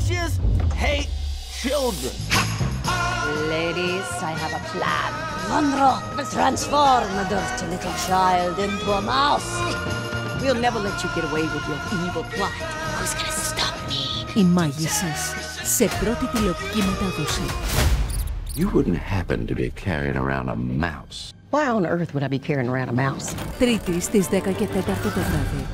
Witches hate children. Ladies, I have a plan. Monroe will transform a dirty little child into a mouse. We'll never let you get away with your evil plot. Who's gonna stop me? Οι μάγισσες σε πρώτη τηλεοπτική μετάδοση. You wouldn't happen to be carrying around a mouse. Why on earth would I be carrying around a mouse? Τρίτη 10 και 4 το βράδυ.